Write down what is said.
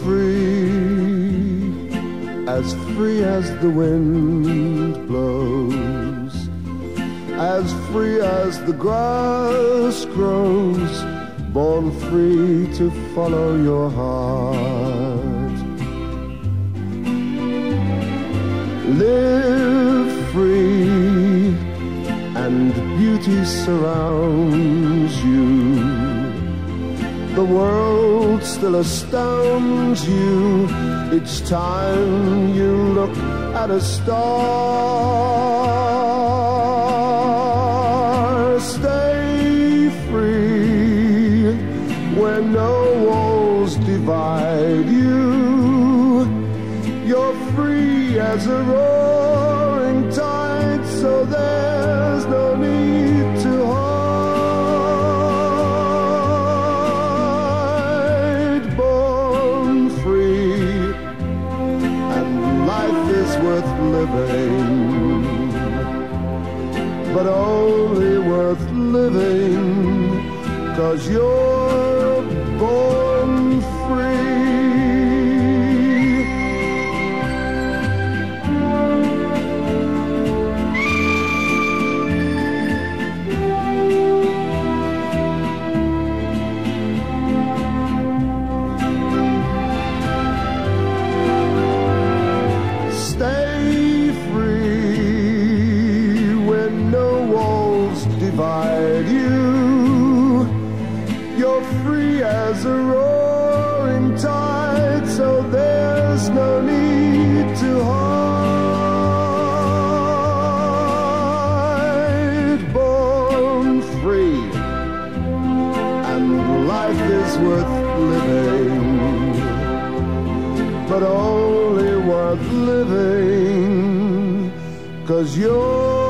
free, as free as the wind blows, as free as the grass grows, born free to follow your heart. Live free, and beauty surrounds you the world still astounds you each time you look at a star. Stay free where no walls divide you. You're free as a roaring tide, so there's but only worth living, cause you're divide you. You're free as a roaring tide, so there's no need to hide. Born free, and life is worth living but only worth living cause you're